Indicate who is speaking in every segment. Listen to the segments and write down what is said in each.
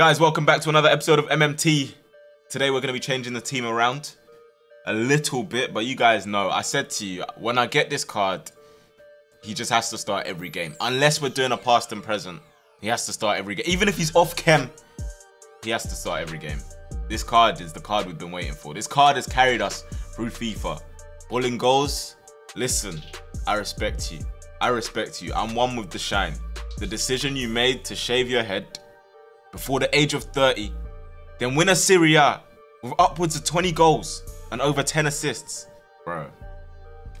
Speaker 1: Guys, welcome back to another episode of MMT. Today we're going to be changing the team around a little bit, but you guys know, I said to you, when I get this card, he just has to start every game. Unless we're doing a past and present, he has to start every game. Even if he's off chem, he has to start every game. This card is the card we've been waiting for. This card has carried us through FIFA. Bowling goals, listen, I respect you. I respect you. I'm one with the shine. The decision you made to shave your head before the age of 30, then win a Serie A with upwards of 20 goals and over 10 assists. Bro,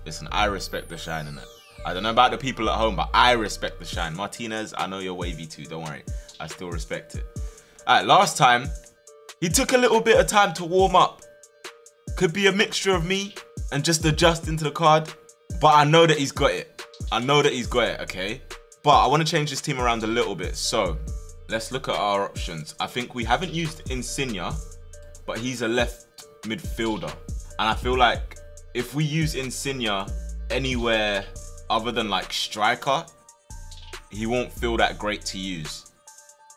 Speaker 1: listen, I respect the shine in it. I don't know about the people at home, but I respect the shine. Martinez, I know you're wavy too, don't worry. I still respect it. Alright, last time, he took a little bit of time to warm up. Could be a mixture of me and just adjusting to the card, but I know that he's got it. I know that he's got it, okay? But I want to change this team around a little bit, so let's look at our options. I think we haven't used Insigne, but he's a left midfielder. And I feel like if we use Insigne anywhere other than like striker, he won't feel that great to use,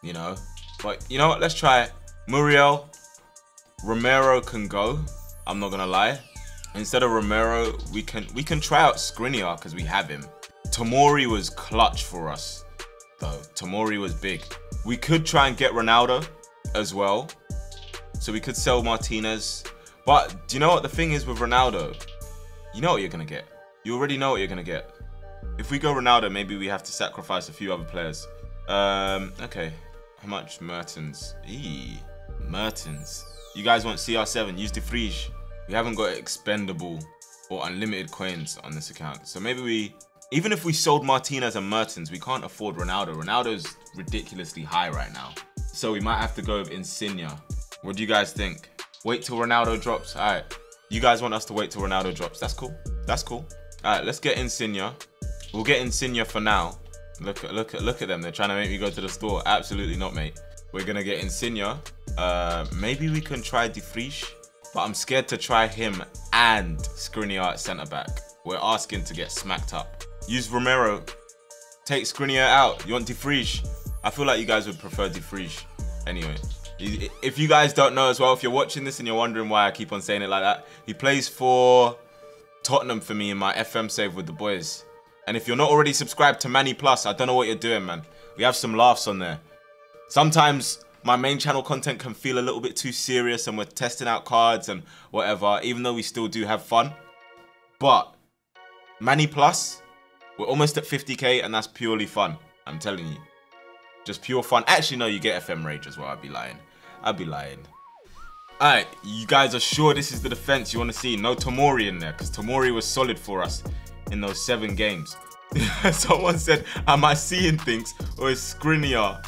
Speaker 1: you know? But you know what, let's try it. Muriel, Romero can go, I'm not gonna lie. Instead of Romero, we can we can try out Skriniar because we have him. Tomori was clutch for us, though. Tomori was big. We could try and get Ronaldo as well. So we could sell Martinez. But do you know what the thing is with Ronaldo? You know what you're going to get. You already know what you're going to get. If we go Ronaldo, maybe we have to sacrifice a few other players. Um, okay. How much? Mertens. Eee. Mertens. You guys want CR7? Use the Friege. We haven't got expendable or unlimited coins on this account. So maybe we even if we sold Martinez and Mertens, we can't afford Ronaldo. Ronaldo's ridiculously high right now. So we might have to go with Insigne. What do you guys think? Wait till Ronaldo drops. All right. You guys want us to wait till Ronaldo drops. That's cool. That's cool. All right, let's get Insigne. We'll get Insigne for now. Look at look at look at them. They're trying to make me go to the store. Absolutely not, mate. We're gonna get Insigne. Uh, maybe we can try De but I'm scared to try him and Skriniar at centre back. We're asking to get smacked up. Use Romero. Take Skriniar out. You want De Vrij. I feel like you guys would prefer De Vrij. Anyway, if you guys don't know as well, if you're watching this and you're wondering why I keep on saying it like that, he plays for Tottenham for me in my FM save with the boys. And if you're not already subscribed to Manny Plus, I don't know what you're doing, man. We have some laughs on there. Sometimes my main channel content can feel a little bit too serious and we're testing out cards and whatever, even though we still do have fun. But Manny Plus, we're almost at 50k and that's purely fun. I'm telling you. Just pure fun. Actually, no, you get FM Rage as well. I'd be lying. I'd be lying. Alright, you guys are sure this is the defense you want to see. No Tomori in there because Tomori was solid for us in those seven games. Someone said, am I seeing things or is Skriniar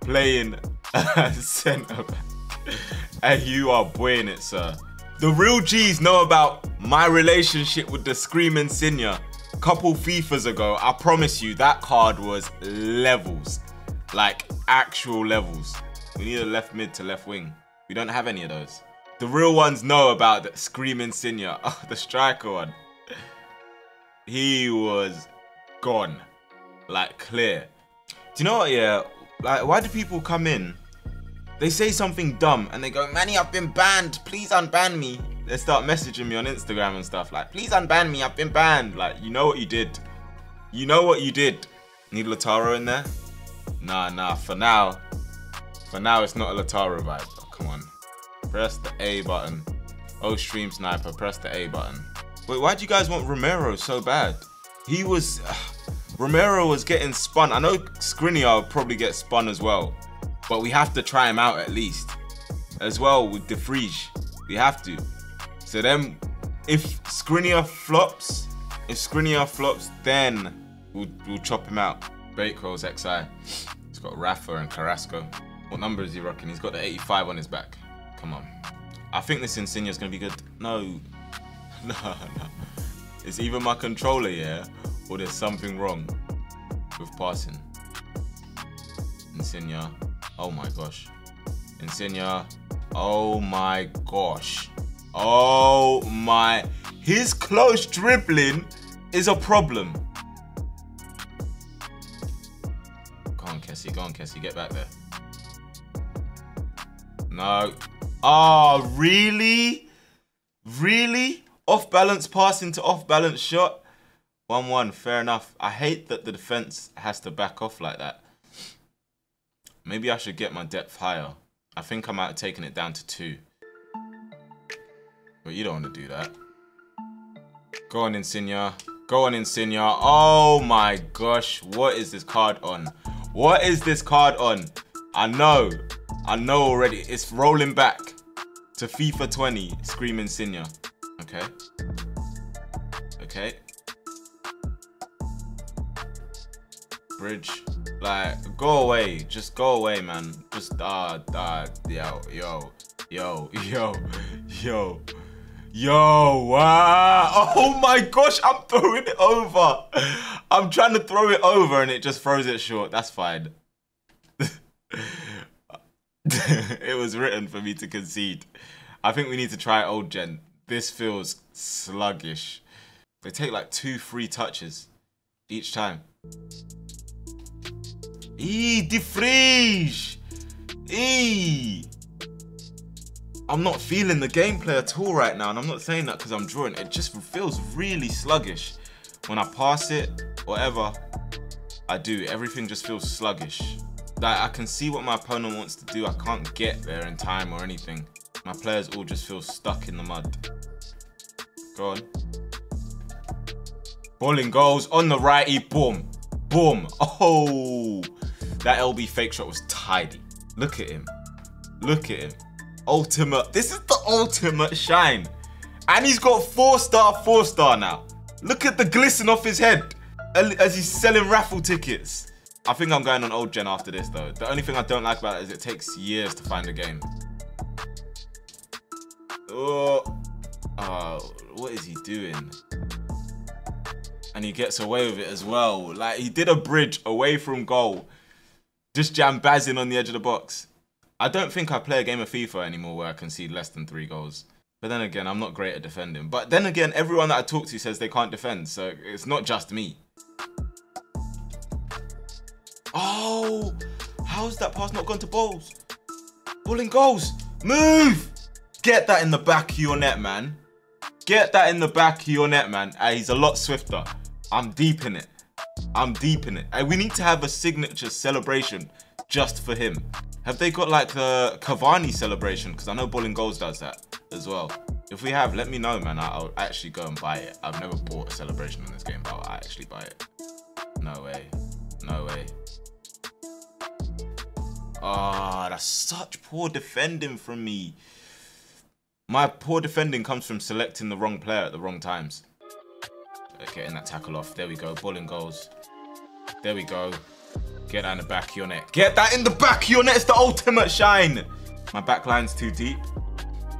Speaker 1: playing centre and eh, you are buoying it, sir. The real G's know about my relationship with the Screaming Senior couple FIFAs ago, I promise you that card was levels. Like actual levels. We need a left mid to left wing. We don't have any of those. The real ones know about the Screaming Senior. Oh, the striker one. He was gone. Like clear. Do you know what, yeah? Like, why do people come in? They say something dumb and they go, Manny, I've been banned. Please unban me they start messaging me on Instagram and stuff like, please unban me, I've been banned. Like, you know what you did. You know what you did. Need Lautaro in there? Nah, nah, for now, for now it's not a Lautaro vibe. Oh, come on. Press the A button. Oh, Stream Sniper, press the A button. Wait, why do you guys want Romero so bad? He was... Uh, Romero was getting spun. I know Skriniar will probably get spun as well. But we have to try him out at least. As well with De. We have to. So then, if Skriniar flops, if Skriniar flops, then we'll, we'll chop him out. Baitcross XI. He's got Rafa and Carrasco. What number is he rocking? He's got the 85 on his back. Come on. I think this Insigne is going to be good. No. No, no. It's either my controller, yeah, or there's something wrong with passing. Insigne. Oh my gosh. Insigne. Oh my gosh. Oh my. His close dribbling is a problem. Go on, Kessie. Go on, Kessie. Get back there. No. Oh, really? Really? Off balance pass into off balance shot? 1 1, fair enough. I hate that the defense has to back off like that. Maybe I should get my depth higher. I think I might have taken it down to 2. But you don't want to do that. Go on, Insigne. Go on, Insigne. Oh my gosh. What is this card on? What is this card on? I know. I know already. It's rolling back to FIFA 20. Scream Insigne. Okay. Okay. Bridge. Like, go away. Just go away, man. Just, uh, uh, yo, yo, yo, yo, yo. Yo, wow. Oh my gosh, I'm throwing it over. I'm trying to throw it over and it just throws it short. That's fine. it was written for me to concede. I think we need to try old gen. This feels sluggish. They take like two, three touches each time. Eee, de Vrij! Eee! I'm not feeling the gameplay at all right now, and I'm not saying that because I'm drawing. It just feels really sluggish. When I pass it, whatever I do, everything just feels sluggish. Like, I can see what my opponent wants to do. I can't get there in time or anything. My players all just feel stuck in the mud. Go on. Bowling goals on the righty. Boom. Boom. Oh. That LB fake shot was tidy. Look at him. Look at him ultimate. This is the ultimate shine. And he's got four star, four star now. Look at the glisten off his head as he's selling raffle tickets. I think I'm going on old gen after this though. The only thing I don't like about it is it takes years to find a game. Oh, oh what is he doing? And he gets away with it as well. Like he did a bridge away from goal. Just jam bazzing on the edge of the box. I don't think I play a game of FIFA anymore where I concede less than three goals. But then again, I'm not great at defending. But then again, everyone that I talk to says they can't defend, so it's not just me. Oh, how's that pass not gone to balls? Bowling goals. Move! Get that in the back of your net, man. Get that in the back of your net, man. Uh, he's a lot swifter. I'm deep in it. I'm deep in it. Uh, we need to have a signature celebration just for him. Have they got like the Cavani celebration? Because I know Bowling Goals does that as well. If we have, let me know, man. I'll actually go and buy it. I've never bought a celebration in this game, but I'll actually buy it. No way. No way. Ah, oh, that's such poor defending from me. My poor defending comes from selecting the wrong player at the wrong times. Okay, and that tackle off. There we go. Bowling goals. There we go. Get that in the back of your net. Get that in the back of your net. It's the ultimate shine. My back line's too deep.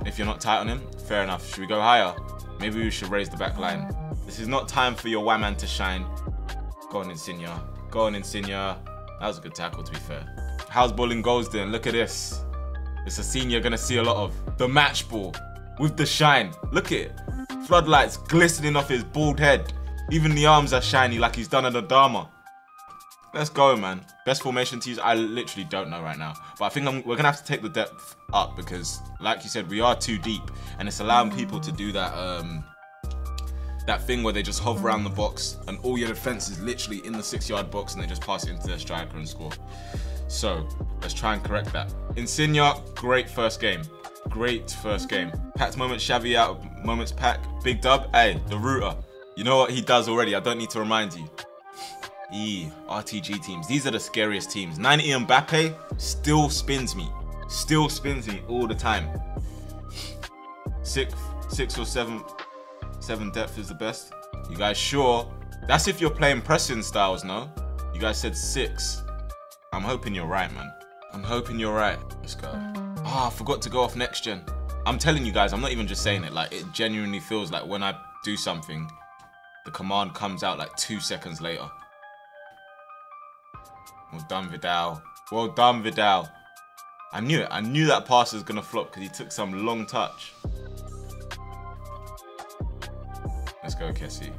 Speaker 1: If you're not tight on him, fair enough. Should we go higher? Maybe we should raise the back line. This is not time for your man to shine. Go on, Insigne. Go on, Insigne. That was a good tackle, to be fair. How's bowling goals doing? Look at this. It's a scene you're going to see a lot of. The match ball with the shine. Look at it. Floodlights glistening off his bald head. Even the arms are shiny like he's done an Adama. Let's go, man. Best formation to use, I literally don't know right now. But I think I'm, we're to have to take the depth up because, like you said, we are too deep. And it's allowing people to do that um, that thing where they just hover around the box and all your defense is literally in the six-yard box and they just pass it into their striker and score. So, let's try and correct that. Insigne, great first game. Great first game. Packed moments, Xavi out moments pack. Big dub. Hey, the router. You know what he does already. I don't need to remind you. E, RTG teams. These are the scariest teams. 90 Mbappe still spins me. Still spins me all the time. Six, six or seven, seven depth is the best. You guys sure? That's if you're playing pressing styles, no? You guys said six. I'm hoping you're right, man. I'm hoping you're right. Let's go. Ah, oh, I forgot to go off next gen. I'm telling you guys, I'm not even just saying it. Like, it genuinely feels like when I do something, the command comes out like two seconds later. Well done, Vidal. Well done, Vidal. I knew it. I knew that pass was going to flop because he took some long touch. Let's go, Kessie.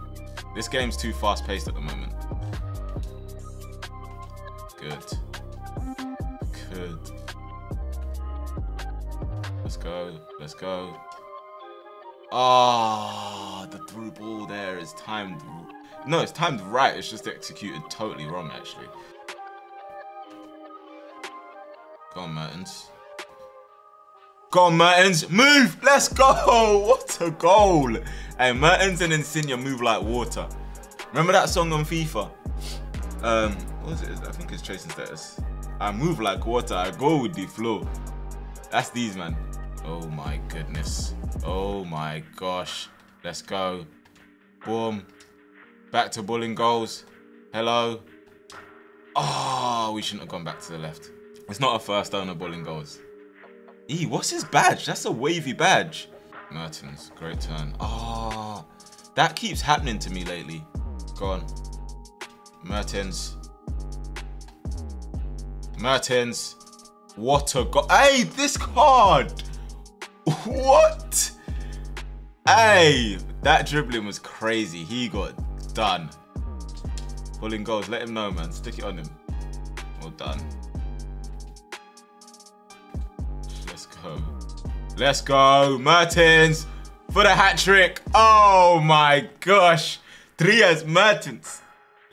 Speaker 1: This game's too fast-paced at the moment. Good. Good. Let's go. Let's go. Ah, oh, the through ball there is timed. No, it's timed right. It's just executed totally wrong, actually. Go on, Mertens. Go on, Mertens. Move. Let's go. What a goal. Hey, Mertens and Insigne move like water. Remember that song on FIFA? Um, what was it? I think it's Chasing Status. I move like water. I go with the flow. That's these, man. Oh my goodness. Oh my gosh. Let's go. Boom. Back to bullying goals. Hello. Oh, we shouldn't have gone back to the left. It's not a first owner bowling goals. E, what's his badge? That's a wavy badge. Mertens, great turn. Oh, that keeps happening to me lately. Go on. Mertens. Mertens. What a go- Hey, this card! What? Hey, that dribbling was crazy. He got done. Pulling goals. Let him know, man. Stick it on him. Well done. Let's go. Mertens for the hat trick. Oh my gosh. Dries Mertens.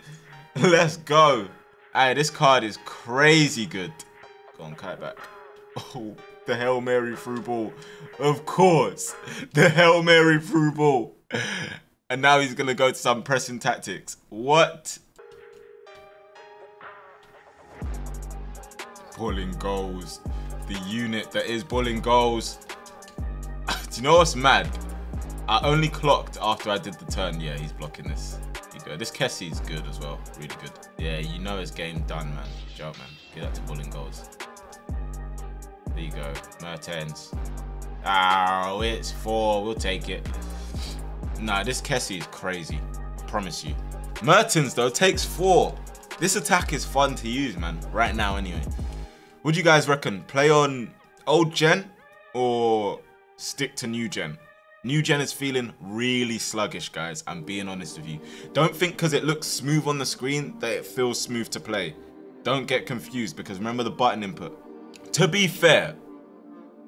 Speaker 1: Let's go. Hey, this card is crazy good. Go on, kite back. Oh, the Hail Mary through ball. Of course. The Hail Mary through ball. And now he's going to go to some pressing tactics. What? Bullying goals. The unit that is bullying goals. Do you know what's mad? I only clocked after I did the turn. Yeah, he's blocking this. You go. This Kessie is good as well. Really good. Yeah, you know his game done, man. Job, man. Get that to bullying goals. There you go. Mertens. Oh, it's four. We'll take it. Nah, this Kessie is crazy. I promise you. Mertens, though, takes four. This attack is fun to use, man. Right now, anyway. Do you guys reckon? Play on old gen or stick to new gen? New gen is feeling really sluggish, guys. I'm being honest with you. Don't think because it looks smooth on the screen that it feels smooth to play. Don't get confused because remember the button input. To be fair,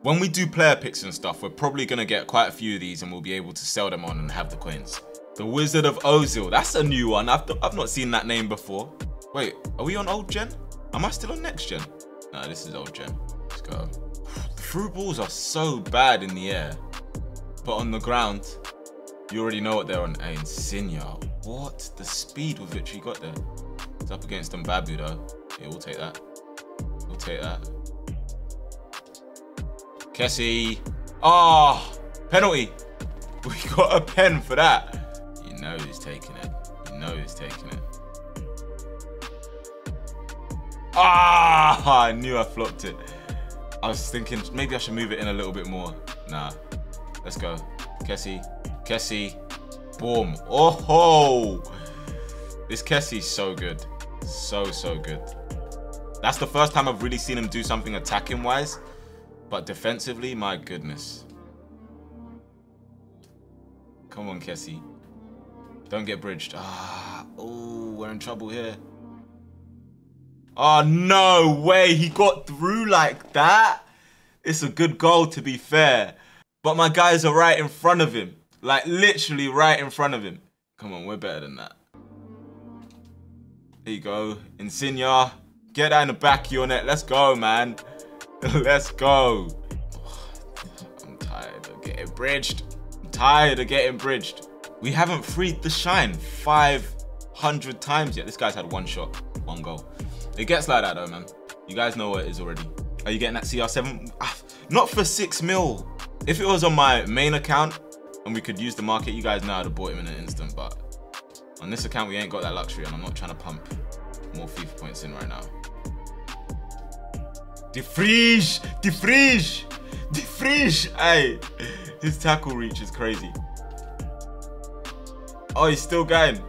Speaker 1: when we do player picks and stuff, we're probably going to get quite a few of these and we'll be able to sell them on and have the coins. The Wizard of Ozil. That's a new one. I've, I've not seen that name before. Wait, are we on old gen? Am I still on next gen? No, this is old gen. Let's go. Through balls are so bad in the air. But on the ground, you already know what they're on. Insigne. What? The speed with which he got there. It's up against Mbabu though. Yeah, we'll take that. We'll take that. Kessie. Ah, oh, penalty. We got a pen for that. You know he's taking it. You know he's taking it. Ah, I knew I flopped it. I was thinking maybe I should move it in a little bit more. Nah. Let's go. Kessie. Kessie. Boom. Oh ho! This Kessie's so good. So, so good. That's the first time I've really seen him do something attacking wise. But defensively, my goodness. Come on, Kessie. Don't get bridged. Ah, oh, we're in trouble here. Oh, no way. He got through like that. It's a good goal, to be fair. But my guys are right in front of him. Like, literally right in front of him. Come on, we're better than that. There you go. Insigne. Get that in the back of your net. Let's go, man. Let's go. I'm tired of getting bridged. I'm tired of getting bridged. We haven't freed the shine 500 times yet. This guy's had one shot, one goal. It gets like that though, man. You guys know what it is already. Are you getting that CR7? Ah, not for six mil. If it was on my main account and we could use the market, you guys know I'd have bought him in an instant, but on this account, we ain't got that luxury and I'm not trying to pump more FIFA points in right now. De Vrij! De Vrij! De Vrij! Hey, his tackle reach is crazy. Oh, he's still going.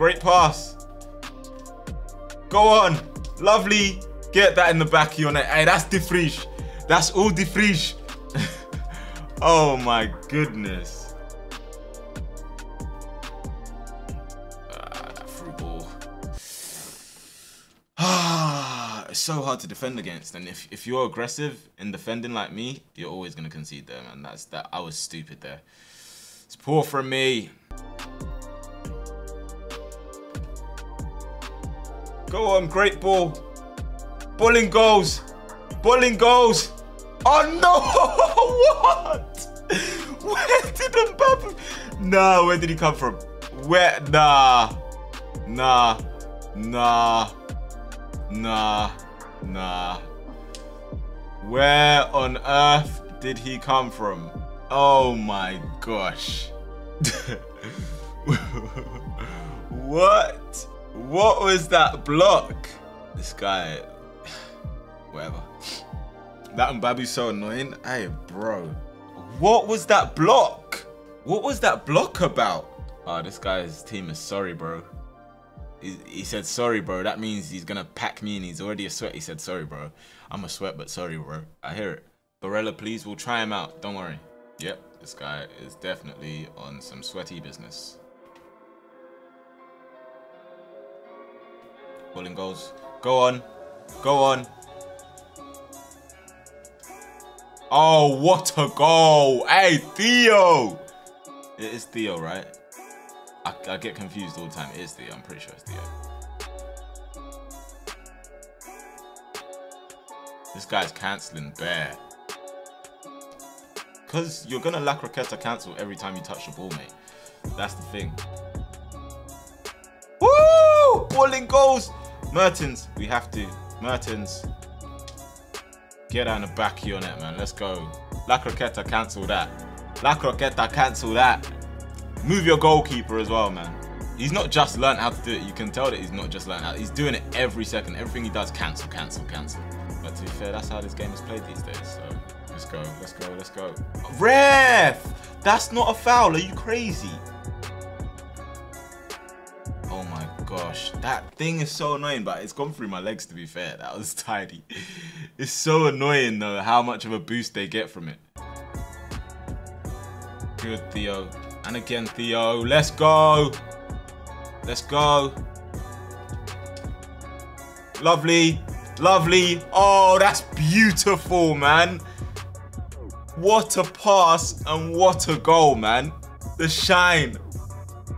Speaker 1: Great pass. Go on. Lovely. Get that in the back of your net. Hey, that's De. That's all De oh my goodness. Ah, it's so hard to defend against. And if, if you're aggressive in defending like me, you're always gonna concede there, man. That's that. I was stupid there. It's poor from me. Go on, great ball. Bulling goals. Bulling goals. Oh no! what? Where did Mbappe? Nah, where did he come from? Where? Nah. Nah. Nah. Nah. Nah. Where on earth did he come from? Oh my gosh. what? What was that block? This guy, whatever. That Mbabu's so annoying. Hey, bro. What was that block? What was that block about? Oh, this guy's team is sorry, bro. He, he said sorry, bro. That means he's gonna pack me and he's already a sweat. He said sorry, bro. I'm a sweat, but sorry, bro. I hear it. Barella, please, we'll try him out. Don't worry. Yep, this guy is definitely on some sweaty business. Bowling goals. Go on. Go on. Oh, what a goal. Hey, Theo. It is Theo, right? I, I get confused all the time. It is Theo. I'm pretty sure it's Theo. This guy's cancelling bare. Because you're going to La Croqueta cancel every time you touch the ball, mate. That's the thing. Woo! Balling goals. Mertens, we have to. Mertens. Get on the back of your net, man. Let's go. La Croqueta, cancel that. La Croqueta, cancel that. Move your goalkeeper as well, man. He's not just learned how to do it. You can tell that he's not just learned how. He's doing it every second. Everything he does, cancel, cancel, cancel. But to be fair, that's how this game is played these days. So let's go, let's go, let's go. Ref! That's not a foul. Are you crazy? Gosh. That thing is so annoying, but it's gone through my legs to be fair. That was tidy. It's so annoying though how much of a boost they get from it. Good, Theo. And again, Theo. Let's go. Let's go. Lovely. Lovely. Oh, that's beautiful, man. What a pass and what a goal, man. The shine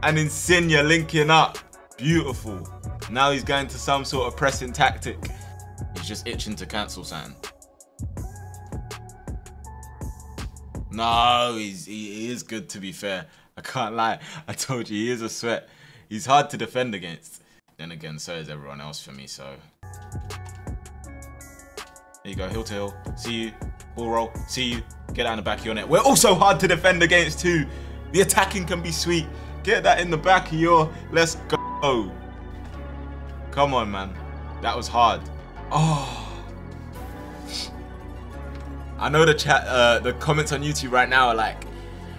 Speaker 1: and Insigne linking up. Beautiful. Now he's going to some sort of pressing tactic. He's just itching to cancel something. No, he's, he, he is good to be fair. I can't lie. I told you, he is a sweat. He's hard to defend against. Then again, so is everyone else for me, so. There you go, hill to hill. See you. Ball roll. See you. Get out in the back of your net. We're also hard to defend against too. The attacking can be sweet. Get that in the back of your... Let's go. Come on, man. That was hard. Oh. I know the chat, uh, the comments on YouTube right now are like,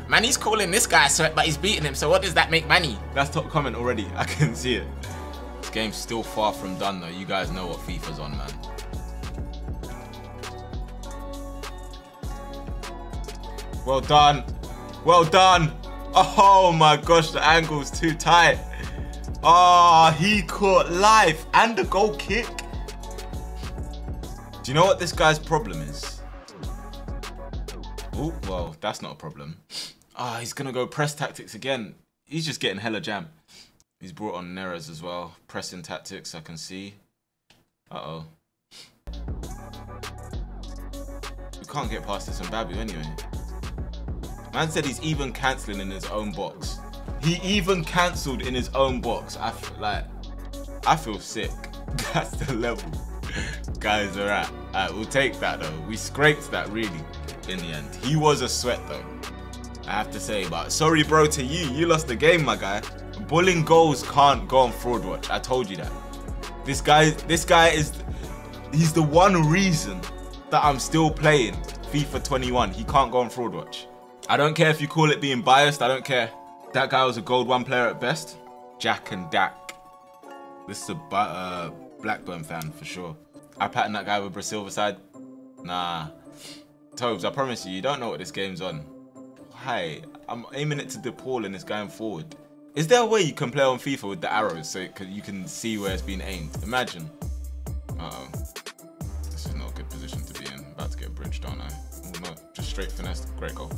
Speaker 1: man, he's calling this guy sweat, but he's beating him. So what does that make money? That's top comment already. I can see it. This game's still far from done though. You guys know what FIFA's on, man. Well done. Well done. Oh my gosh, the angle's too tight. Oh, he caught life and a goal kick. Do you know what this guy's problem is? Oh, well, that's not a problem. Ah, oh, he's going to go press tactics again. He's just getting hella jam. He's brought on Neres as well. Pressing tactics, I can see. Uh-oh. We can't get past this Mbabu anyway. Man said he's even cancelling in his own box. He even cancelled in his own box. I feel like, I feel sick. That's the level guys are at. Alright, we'll take that though. We scraped that really in the end. He was a sweat though. I have to say, but sorry bro to you. You lost the game, my guy. Bulling goals can't go on fraud watch. I told you that. This guy, this guy is, he's the one reason that I'm still playing FIFA 21. He can't go on fraud watch. I don't care if you call it being biased. I don't care. That guy was a gold one player at best. Jack and Dak. This is a uh, Blackburn fan for sure. I patterned that guy with Brazil side. Nah. Tobes, I promise you, you don't know what this game's on. Hi, I'm aiming it to DePaul and it's going forward. Is there a way you can play on FIFA with the arrows so you can see where it's being aimed? Imagine. Uh oh This is not a good position to be in. About to get a bridge, don't I? Oh no, just straight finesse. Great goal.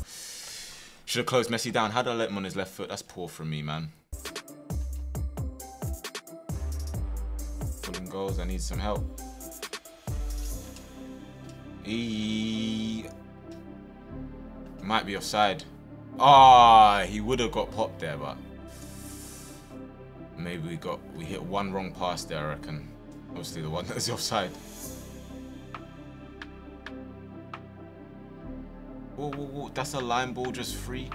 Speaker 1: Should have closed Messi down. How did I let him on his left foot? That's poor from me, man. Pulling goals. I need some help. He might be offside. Ah, oh, he would have got popped there, but maybe we got we hit one wrong pass there. I reckon. Obviously, the one that was offside. Whoa, whoa, whoa! That's a line ball, just free.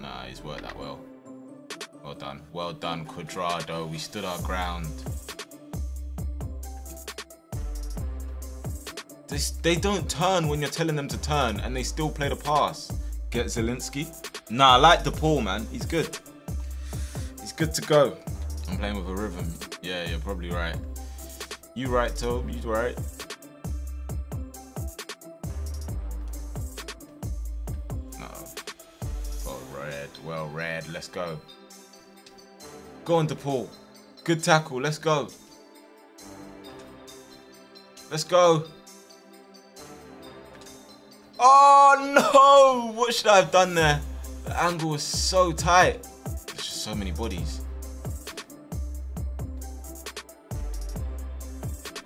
Speaker 1: Nah, he's worked that well. Well done. Well done, Cuadrado. We stood our ground. They, they don't turn when you're telling them to turn, and they still play the pass. Get Zielinski. Nah, I like the man. He's good. He's good to go. I'm playing with a rhythm. Yeah, you're probably right. You right, Tobe. You right. No. Well read. Well read. Let's go. Go on, DePaul. Good tackle. Let's go. Let's go. Oh no! What should I have done there? The angle was so tight. There's just so many bodies.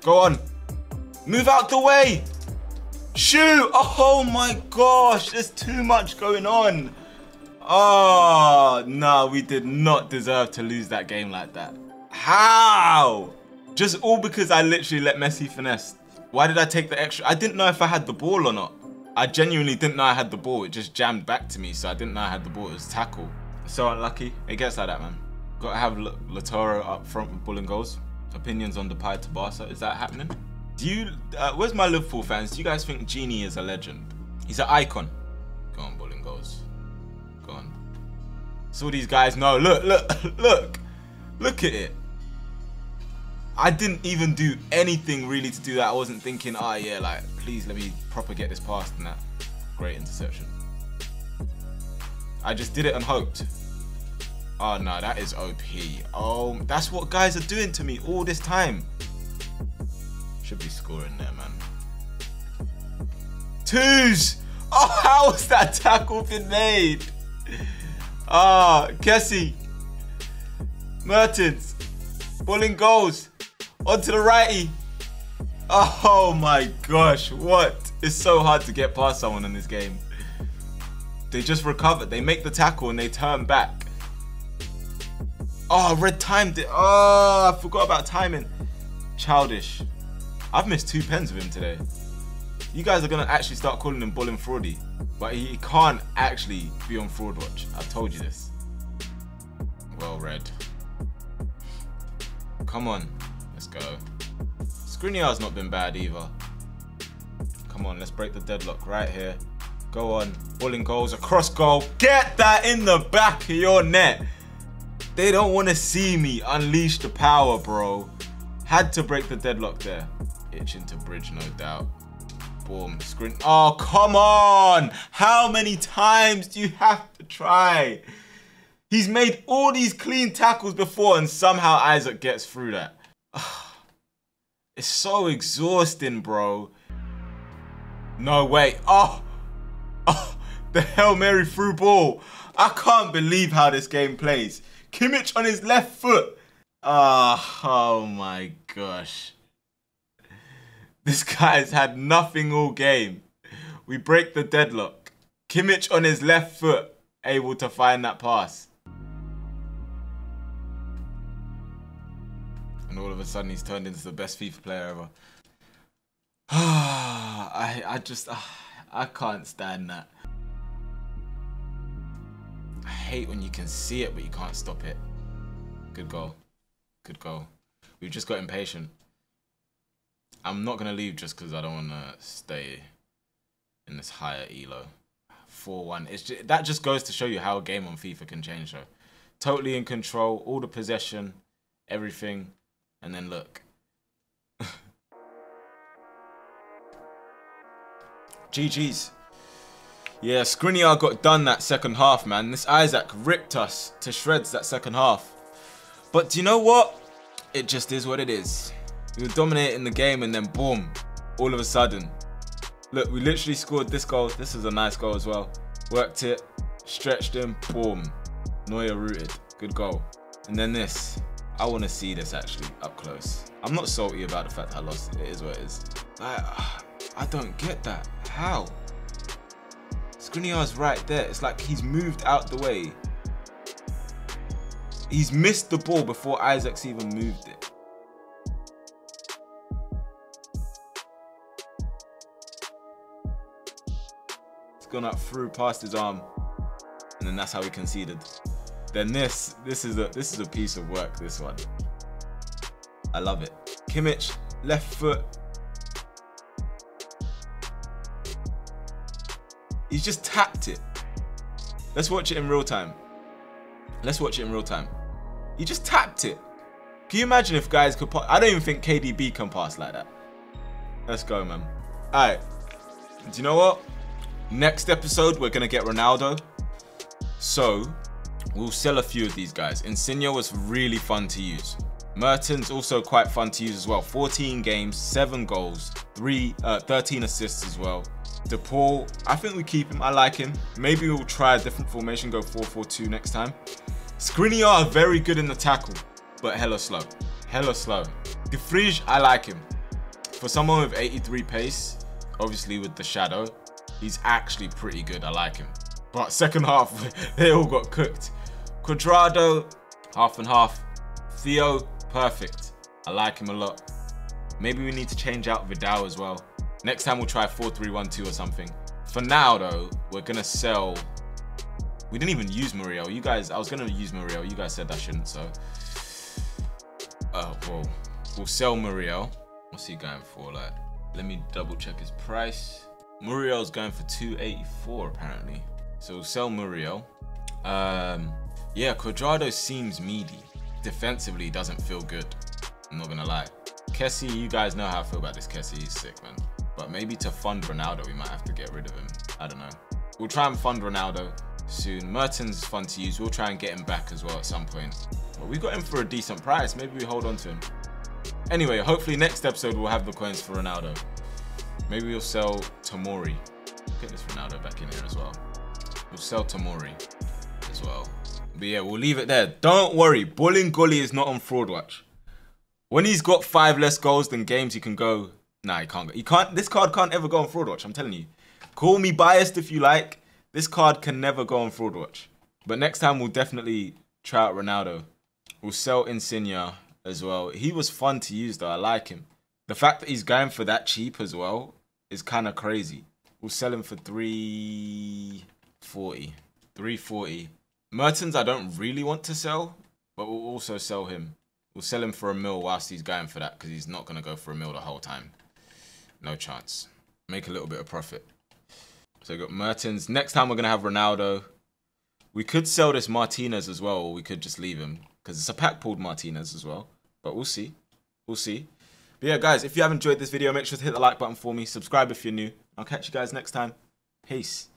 Speaker 1: Go on. Move out the way. Shoot! Oh my gosh, there's too much going on. Ah, oh, no, we did not deserve to lose that game like that. How? Just all because I literally let Messi finesse. Why did I take the extra? I didn't know if I had the ball or not. I genuinely didn't know I had the ball. It just jammed back to me, so I didn't know I had the ball. It was tackle. So unlucky. It gets like that, man. Got to have Lautaro up front with bullying goals. Opinions on Depay to Barca. Is that happening? Do you... Uh, where's my Liverpool fans? Do you guys think Gini is a legend? He's an icon. Go on, bullying goals. Go on. So these guys know. Look, look, look. Look at it. I didn't even do anything really to do that. I wasn't thinking, oh yeah, like, please let me proper get this past and that. Great interception. I just did it and hoped. Oh no, that is OP. Oh, that's what guys are doing to me all this time. Should be scoring there, man. Twos! Oh, how has that tackle been made? Ah, oh, Kessie. Mertens. Bowling goals. Onto the righty. Oh my gosh, what? It's so hard to get past someone in this game. They just recover. They make the tackle and they turn back. Oh, red timed it. Oh, I forgot about timing. Childish. I've missed two pens with him today. You guys are going to actually start calling him Bulling Fraudy. But he can't actually be on Fraud Watch. I've told you this. Well read. Come on. Let's go. Skriniar's not been bad either. Come on, let's break the deadlock right here. Go on. Bulling goals across goal. Get that in the back of your net. They don't want to see me unleash the power, bro. Had to break the deadlock there. Itching to bridge, no doubt. Boom. Screen. Oh, come on. How many times do you have to try? He's made all these clean tackles before and somehow Isaac gets through that. It's so exhausting, bro. No, way! Oh, oh, the Hail Mary through ball. I can't believe how this game plays. Kimmich on his left foot. Oh, oh my gosh. This guy's had nothing all game. We break the deadlock. Kimmich on his left foot, able to find that pass. and all of a sudden he's turned into the best FIFA player ever. I I just uh, I can't stand that. Hate when you can see it but you can't stop it. Good goal. Good goal. We've just got impatient. I'm not gonna leave just because I don't want to stay in this higher elo. 4-1. It's just, that just goes to show you how a game on FIFA can change though. Totally in control, all the possession, everything. And then look. GG's. Yeah, Skriniar got done that second half, man. This Isaac ripped us to shreds that second half. But do you know what? It just is what it is. We were dominating the game and then boom, all of a sudden. Look, we literally scored this goal. This is a nice goal as well. Worked it, stretched him, boom. Neuer rooted, good goal. And then this. I want to see this actually up close. I'm not salty about the fact I lost. It is what it is. I, I don't get that. How? Skriniar's right there. It's like he's moved out the way. He's missed the ball before Isaac's even moved it. It's gone up through past his arm. And then that's how he conceded. Then this, this is a this is a piece of work, this one. I love it. Kimmich, left foot. He's just tapped it. Let's watch it in real time. Let's watch it in real time. He just tapped it. Can you imagine if guys could pass? I don't even think KDB can pass like that. Let's go, man. All right. Do you know what? Next episode, we're going to get Ronaldo. So, we'll sell a few of these guys. Insigne was really fun to use. Mertens also quite fun to use as well. 14 games, 7 goals, 3, uh, 13 assists as well. DePaul, I think we keep him. I like him. Maybe we'll try a different formation, go 4-4-2 next time. Skriniar are very good in the tackle, but hella slow. Hella slow. De Vrij, I like him. For someone with 83 pace, obviously with the shadow, he's actually pretty good. I like him. But second half, they all got cooked. Cuadrado, half and half. Theo, perfect. I like him a lot. Maybe we need to change out Vidal as well. Next time we'll try 4-3-1-2 or something. For now though, we're gonna sell we didn't even use Muriel. You guys, I was gonna use Muriel. You guys said I shouldn't, so. Oh, well, we'll sell Muriel. What's he going for? Like, let me double check his price. Muriel's going for 284 apparently. So we'll sell Muriel. Um, yeah, Cuadrado seems meaty. Defensively, doesn't feel good. I'm not gonna lie. Kessie, you guys know how I feel about this Kessie. He's sick, man. But maybe to fund Ronaldo, we might have to get rid of him. I don't know. We'll try and fund Ronaldo soon. Mertens fun to use. We'll try and get him back as well at some point. But we got him for a decent price. Maybe we hold on to him. Anyway, hopefully next episode we'll have the coins for Ronaldo. Maybe we'll sell Tomori. Get this Ronaldo back in here as well. We'll sell Tomori as well. But yeah, we'll leave it there. Don't worry, Bolingoli is not on fraud watch. When he's got five less goals than games, he can go. Nah, he can't. He can't. This card can't ever go on fraud watch. I'm telling you. Call me biased if you like. This card can never go on Fraud Watch. But next time we'll definitely try out Ronaldo. We'll sell Insigne as well. He was fun to use though. I like him. The fact that he's going for that cheap as well is kind of crazy. We'll sell him for 340. 340. Mertens I don't really want to sell, but we'll also sell him. We'll sell him for a mil whilst he's going for that because he's not going to go for a mil the whole time. No chance. Make a little bit of profit. So we got Mertens. Next time we're going to have Ronaldo. We could sell this Martinez as well, or we could just leave him. Because it's a pack pulled Martinez as well. But we'll see. We'll see. But yeah, guys, if you have enjoyed this video, make sure to hit the like button for me. Subscribe if you're new. I'll catch you guys next time. Peace.